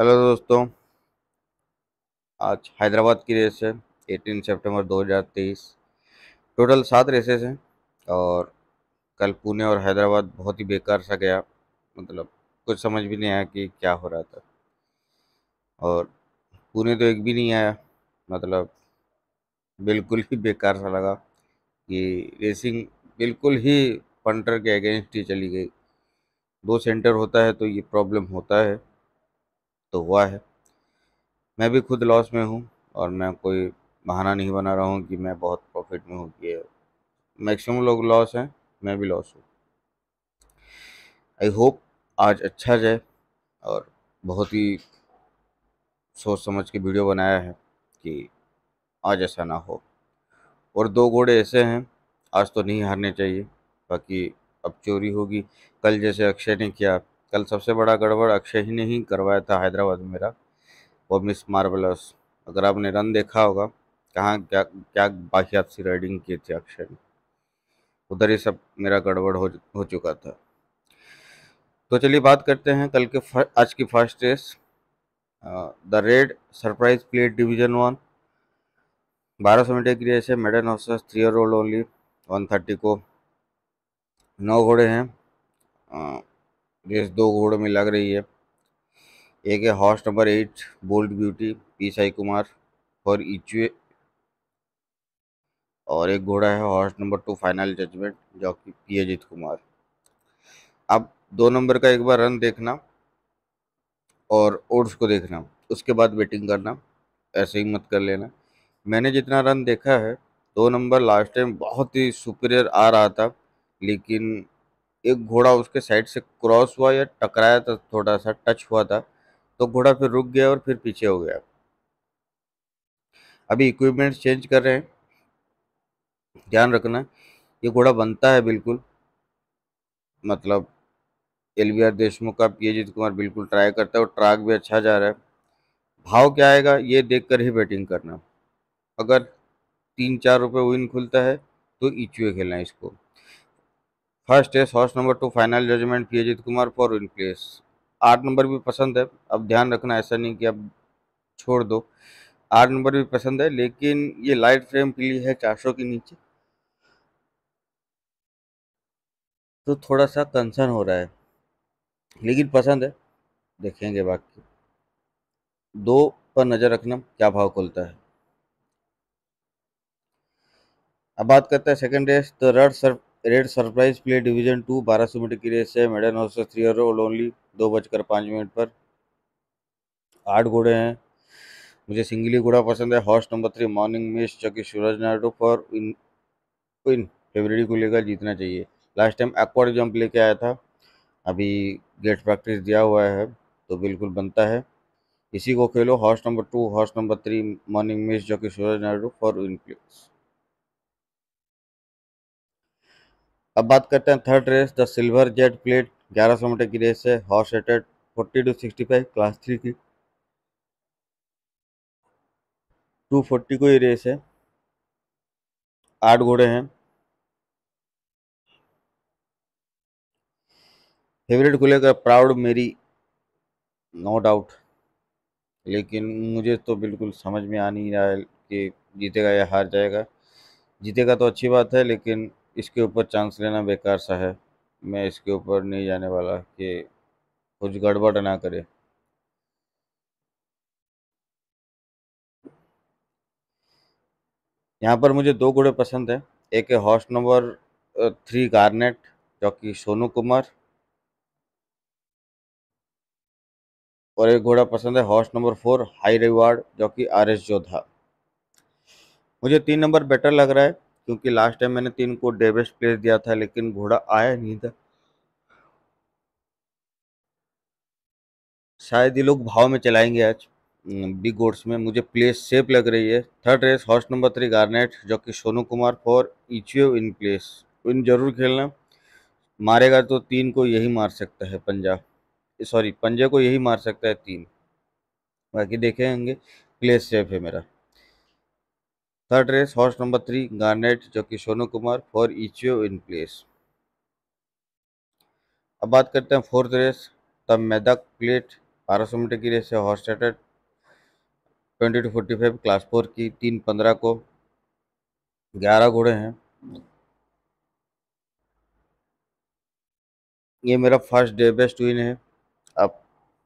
Hello दोस्तों, आज हैदराबाद की रेस है 18 सितंबर 2023 टोटल सात रेसेस हैं और कल पुणे और हैदराबाद बहुत ही बेकार सा गया। मतलब कुछ समझ भी नहीं आया कि क्या हो रहा था। और पुणे तो एक भी नहीं आया मतलब बिल्कुल ही बेकार सा लगा कि रेसिंग बिल्कुल ही पंटर के अगेंस्ट ही चली गई। दो सेंटर होता है तो ये प्रॉब्लम होता है। तो हुआ है। मैं भी खुद लॉस में हूँ और मैं कोई बहाना नहीं बना रहा हूँ कि मैं बहुत प्रॉफिट में हूँ कि मैक्सिमम लोग लॉस हैं, मैं भी लॉस हूँ। आई होप आज अच्छा जाए और बहुत ही सोच समझ के वीडियो बनाया है कि आज ऐसा ना हो। और दो घोड़े ऐसे हैं, आज तो नहीं हारने चाहिए, बाकी अब चोरी होगी। कल जैसे अक्षय ने किया कल सबसे बड़ा गड़बड़ अक्षय ही ने ही करवाया था हैदराबाद में मेरा। वो मिस मार्बलस अगर आपने रन देखा होगा, कहाँ क्या क्या बाहियात सी राइडिंग की थी अक्षय ने। उधर ही सब मेरा गड़बड़ हो हो चुका था। तो चलिए बात करते हैं कल के आज की first race the red surprise plate division one. बारह सौ मीटर की रेस है, maiden horses three roll only. One thirty को नौ घोड़े हैं। रेस दो घोड़ों में लग रही है। एक है horse number eight, bold beauty P Sai Kumar for इचुए। और एक घोड़ा है horse number two, final judgement, जो कि पी अजीत कुमार। अब दो नंबर का एक बार रन देखना और ओड्स को देखना। उसके बाद वेटिंग करना, ऐसे ही मत कर लेना। मैंने जितना रन देखा है, दो नंबर लास्ट टाइम बहुत ही सुपीरियर आ रहा था, लेकिन एक घोड़ा उसके साइड से क्रॉस हुआ या टकराया था, थोड़ा सा टच हुआ था तो घोड़ा फिर रुक गया और फिर पीछे हो गया। अभी इक्विपमेंट चेंज कर रहे हैं। ध्यान रखना, ये घोड़ा बनता है बिल्कुल। मतलब एल वी आर देशमुख का पी अजीत कुमार बिल्कुल ट्राई करता है और ट्रैक भी अच्छा जा रहा है। भाव क्या आएगा, ये देख कर ही बैटिंग करना। अगर तीन चार रुपये विन खुलता है तो इचुए खेलना है इसको। फ़र्स्ट है horse number two, final judgement, P Ajit Kumar for win place आठ नंबर भी पसंद है, अब ध्यान रखना, ऐसा नहीं कि अब छोड़ दो। आठ नंबर भी पसंद है, लेकिन ये लाइट फ्रेम पीली है चार सौ के नीचे। तो थोड़ा सा कंसर्न हो रहा है, लेकिन पसंद है। देखेंगे बाकी। दो पर नज़र रखना, क्या भाव खुलता है। अब बात करते हैं second race the red sir red surprise plate division two, बारह सौ मीटर की रेस है। Maiden horse three roll only दो बजकर पाँच मिनट पर। आठ घोड़े हैं। मुझे सिंगली घोड़ा पसंद है। Horse number three morning miss जो कि Suraj Naidu for win win favourite को लेकर जीतना चाहिए। लास्ट टाइम एक्वाड जंप लेके आया था। अभी गेट प्रैक्टिस दिया हुआ है तो बिल्कुल बनता है। इसी को खेलो। Horse number two horse number three morning miss जो कि Suraj Naidu for win place अब बात करते हैं third race the silver jet plate ग्यारह सौ मीटर की रेस है horse rated forty to sixty five class three की। टू फोर्टी को ये रेस है। आठ घोड़े हैं। फेवरेट को लेकर प्राउड मेरी नो डाउट लेकिन मुझे तो बिल्कुल समझ में आ नहीं रहा है कि जीतेगा या हार जाएगा। जीतेगा तो अच्छी बात है, लेकिन इसके ऊपर चांस लेना बेकार सा है। मैं इसके ऊपर नहीं जाने वाला कि कुछ गड़बड़ ना करे। यहाँ पर मुझे दो घोड़े पसंद है। एक है हॉर्स नंबर थ्री गार्नेट जो कि सोनू कुमार। और एक घोड़ा पसंद है horse number four high reward जो कि आर एस जोधा। मुझे तीन नंबर बेटर लग रहा है। क्योंकि लास्ट टाइम मैंने तीन को डेबेस्ट प्लेस दिया था, लेकिन घोड़ा आया नहीं था। शायद ये लोग भाव में चलाएँगे आज बिग गोड्स में। मुझे प्लेस सेफ़ लग रही है। Third race horse number three garnet जो कि Sonu Kumar for Ichiyo in place win ज़रूर खेलना। मारेगा तो तीन को यही मार सकता है पंजाब सॉरी पंजे को यही मार सकता है तीन। बाकी देखेंगे प्लेस सेफ़ है मेरा। Third race horse number three garnet जो कि Sonu Kumar for Ichiyo in place अब बात करते हैं fourth race the Medak plate बारह सौ मीटर की रेस है horse started twenty to forty five class four की, तीन पंद्रह को, ग्यारह घोड़े हैं। ये मेरा फ़र्स्ट डे बेस्ट विन है। अब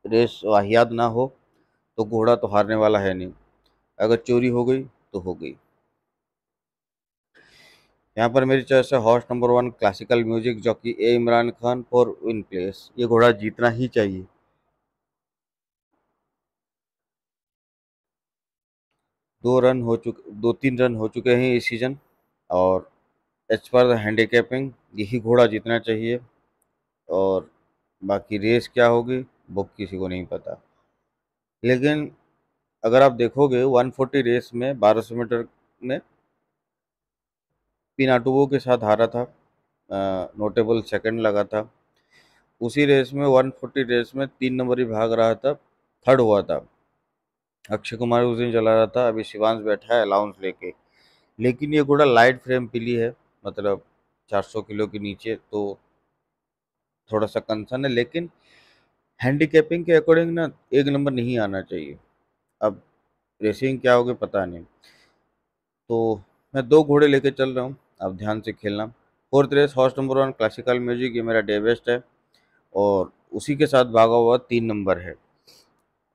रेस वाहियात ना हो तो घोड़ा तो हारने वाला है नहीं। अगर चोरी हो गई तो हो गई। यहाँ पर मेरी चॉइस है horse number one classical music जो कि A Imran Khan for win place ये घोड़ा जीतना ही चाहिए। दो रन हो चुके, दो तीन रन हो चुके हैं इस सीज़न और एज पर द हैंडीकैपिंग यही घोड़ा जीतना चाहिए, और बाकी रेस क्या होगी, वो किसी को नहीं पता। लेकिन अगर आप देखोगे 140 रेस में 1200 मीटर में पिनाटुबो के साथ हारा था नोटेबल सेकंड लगा था। उसी रेस में 140 रेस में तीन नंबर ही भाग रहा था थर्ड हुआ था। अक्षय कुमार उस दिन चला रहा था, अभी शिवांश बैठा है अलाउंस लेके। लेकिन ये घोड़ा लाइट फ्रेम पिली है मतलब 400 किलो के नीचे तो थोड़ा सा कंसर्न है, लेकिन हैंडीकैपिंग के अकॉर्डिंग ना, एक नंबर नहीं आना चाहिए। अब रेसिंग क्या होगी पता नहीं। तो मैं दो घोड़े लेके चल रहा हूँ। अब ध्यान से खेलना। Fourth race horse number one classical music ये मेरा डे बेस्ट है। और उसी के साथ भागा हुआ तीन नंबर है।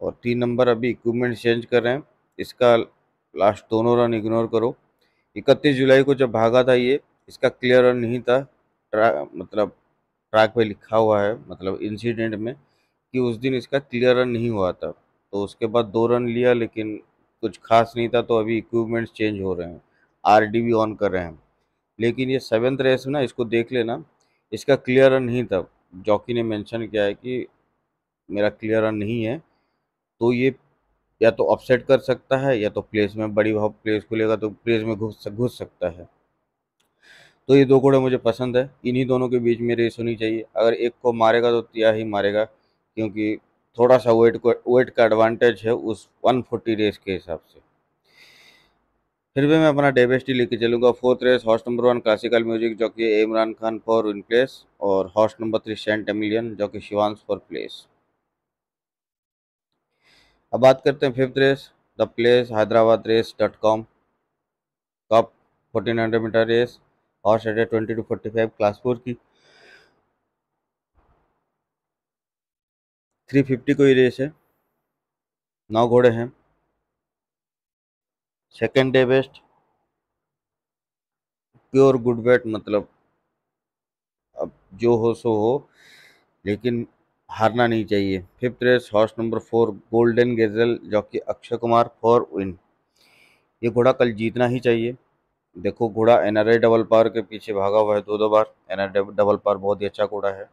और तीन नंबर अभी इक्विपमेंट चेंज कर रहे हैं। इसका लास्ट दोनों रन इग्नोर करो। इकतीस जुलाई को जब भागा था ये, इसका क्लियर रन नहीं था। ट्रैक मतलब ट्रैक पे लिखा हुआ है मतलब इंसिडेंट में, कि उस दिन इसका क्लियर रन नहीं हुआ था। तो उसके बाद दो रन लिया, लेकिन कुछ खास नहीं था तो अभी इक्विपमेंट्स चेंज हो रहे हैं। आर ऑन कर रहे हैं। लेकिन ये सेवेंथ रेस ना, इसको देख लेना। इसका क्लियर रन नहीं था। जॉकी ने मेंशन किया है कि मेरा क्लियर रन नहीं है। तो ये या तो अपसेट कर सकता है, या तो प्लेस में बड़ी भाव प्लेस खुलेगा तो प्लेस में घुस घुस सकता है। तो ये दो घोड़े मुझे पसंद है। इन्हीं दोनों के बीच में रेस होनी चाहिए। अगर एक को मारेगा तो तिया ही मारेगा, क्योंकि थोड़ा सा वेट को वेट का एडवांटेज है उस 140 रेस के हिसाब से। फिर भी मैं अपना डेबेस्टी लेके चलूँगा। Fourth race horse number one classical music जो कि Imran Khan for win place और horse number three Saint Emilion जो कि शिवांश फॉर प्लेस अब बात करते हैं fifth race the place Hyderabad race dot com cup fourteen hundred metre race और सेटे twenty to forty five class four की three fifty कोई रेस है। नौ घोड़े हैं। Second day best pure good weight मतलब अब जो हो, सो हो, लेकिन हारना नहीं चाहिए। Fifth race horse number four golden gazelle जो कि अक्षय कुमार फॉर विन ये घोड़ा कल जीतना ही चाहिए। देखो, घोड़ा एन डबल पावर के पीछे भागा हुआ है दो दो बार एन डबल पावर बहुत ही अच्छा घोड़ा है।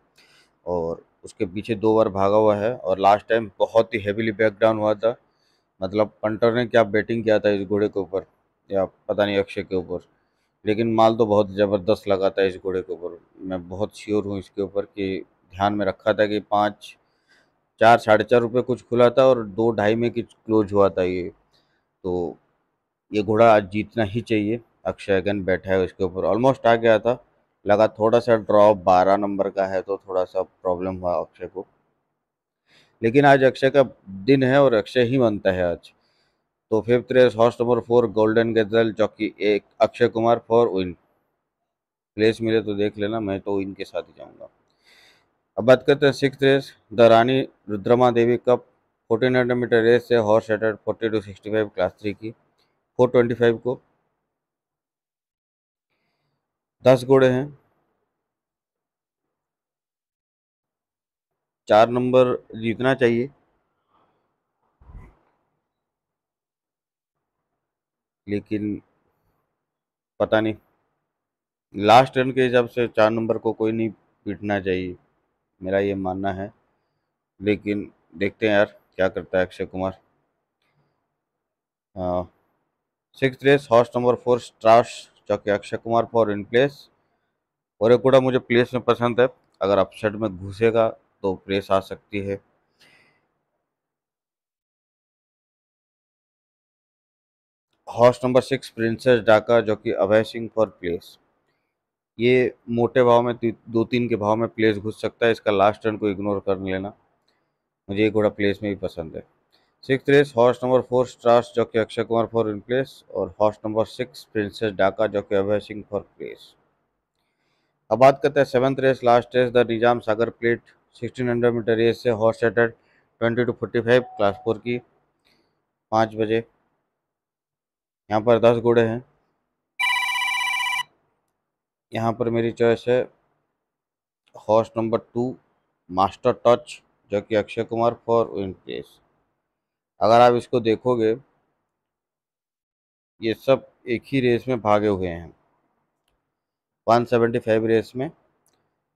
और उसके पीछे दो बार भागा हुआ है। और लास्ट टाइम बहुत ही हैवीली बैक डाउन हुआ था। मतलब पंटर ने क्या बैटिंग किया था इस घोड़े के ऊपर? या पता नहीं अक्षय के ऊपर। लेकिन माल तो बहुत ज़बरदस्त लगा था इस घोड़े के ऊपर। मैं बहुत श्योर हूँ इसके ऊपर कि ध्यान में रखा था कि पाँच, चार, साढ़े चार रुपये कुछ खुला था और दो, ढाई में कुछ क्लोज हुआ था ये। तो ये घोड़ा आज जीतना ही चाहिए। अक्षय अगन बैठा है उसके ऊपर। ऑलमोस्ट आ गया था। लगा थोड़ा सा ड्रॉप बारह नंबर का है तो थोड़ा सा प्रॉब्लम हुआ अक्षय को। लेकिन आज अक्षय का दिन है और अक्षय ही बनता है आज। तो fifth race horse number four, golden gazelle चौकी एक Akshay Kumar for win place मिले तो देख लेना, मैं तो इनके साथ ही जाऊँगा। अब बात करते हैं six race the Rani Rudrama Devi cup fourteen hundred metre race है horse rated forty to sixty five class three की फोर ट्वेंटी फाइव को। दस घोड़े हैं चार नंबर जीतना चाहिए। लेकिन पता नहीं लास्ट रन के हिसाब से चार नंबर को कोई नहीं पीटना चाहिए, मेरा ये मानना है। लेकिन देखते हैं यार, क्या करता है Akshay Kumar. Six race horse number four stars चौके Akshay Kumar for win place और एक घोड़ा मुझे प्लेस में पसंद है, अगर अपसेट में घुसेगा तो प्लेस आ सकती है। Horse number six princess Dhaka, जो कि अभय सिंह फॉर प्लेस ये मोटे भाव में दो तीन के भाव में प्लेस घुस सकता है, इसका लास्ट रन को इग्नोर कर लेना। मुझे ये घोड़ा प्लेस में भी पसंद है। Six race horse number four stars जो कि Akshay Kumar for win place और horse number six princess Dhaka, जो कि अभय सिंह फॉर प्लेस अब बात करते हैं seventh race last race the Nizam Sagar plate sixteen hundred metre race से horse settled twenty to forty five, class four की, पाँच बजे। यहाँ पर दस घोड़े हैं। यहाँ पर मेरी चॉइस है, horse number two, master touch, जो कि Akshay Kumar for win place. अगर आप इसको देखोगे, ये सब एक ही रेस में भागे हुए हैं। 175 रेस में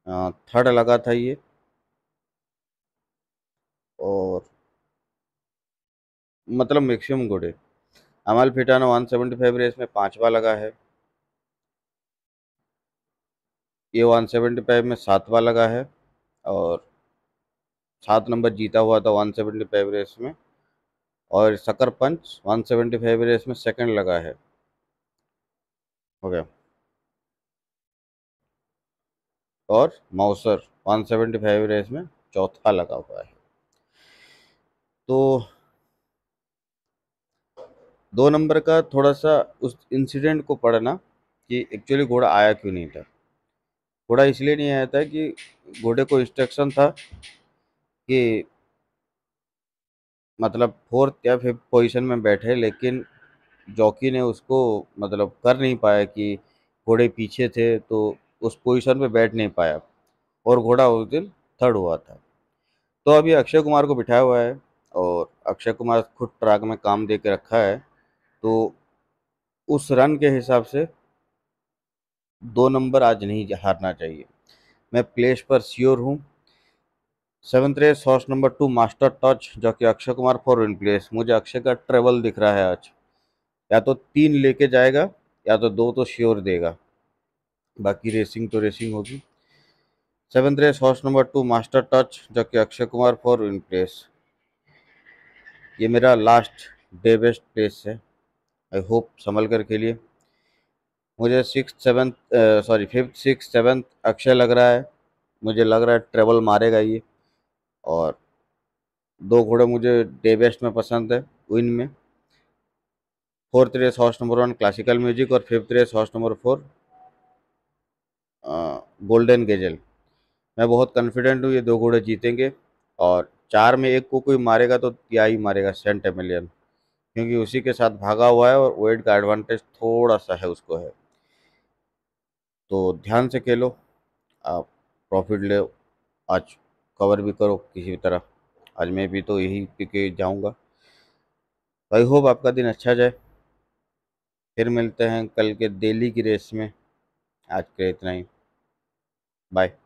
थर्ड लगा था ये। और मतलब मैक्सिमम घोड़े अमल फिटाना 175 रेस में पांचवा लगा है। ये 175 में सातवा लगा है और सात नंबर जीता हुआ था 175 रेस में और सकर पंच 175 रेस में सेकंड लगा है। हो गया। और मौसर 175 रेस में चौथा लगा हुआ है। तो दो नंबर का थोड़ा सा उस इंसिडेंट को पढ़ना कि एक्चुअली घोड़ा आया क्यों नहीं था। घोड़ा इसलिए नहीं आया था कि घोड़े को इंस्ट्रक्शन था कि मतलब फोर्थ या फिफ्थ पोजीशन में बैठे, लेकिन जॉकी ने उसको मतलब कर नहीं पाया कि घोड़े पीछे थे तो उस पोजीशन पे बैठ नहीं पाया। और घोड़ा उस दिन थर्ड हुआ था। तो अभी अक्षय कुमार को बिठाया हुआ है। और अक्षय कुमार खुद ट्रैक में काम दे के रखा है तो उस रन के हिसाब से दो नंबर आज नहीं हारना चाहिए। मैं प्लेस पर श्योर हूँ। Seventh race horse number two master touch जो कि Akshay Kumar for win place मुझे अक्षय का ट्रेवल दिख रहा है आज। या तो तीन लेके जाएगा, या तो दो तो श्योर देगा। बाकी रेसिंग तो रेसिंग होगी। Seventh race horse number two master touch जो कि Akshay Kumar for win place ये मेरा लास्ट डे बेस्ट प्लेस है। आई होप संभल कर खेलिए मुझे six seventh sorry fifth six seventh Akshay लग रहा है। मुझे लग रहा है ट्रेवल मारेगा ये। और दो घोड़े मुझे डे बेस्ट में पसंद है विन में। Fourth race horse number one classical music और fifth race horse number four golden gazelle मैं बहुत कॉन्फिडेंट हूँ ये दो घोड़े जीतेंगे और चार में एक को कोई मारेगा तो क्या ही मारेगा सेंट एमिलियन क्योंकि उसी के साथ भागा हुआ है और वेट का एडवांटेज थोड़ा सा है, उसको है। तो ध्यान से खेलो, आप प्रॉफिट ले, आज कवर भी करो किसी भी तरह। आज मैं भी तो यही पी के जाऊँगा। आई होप आपका दिन अच्छा जाए। फिर मिलते हैं कल के दिल्ली की रेस में। आज के इतना ही। बाय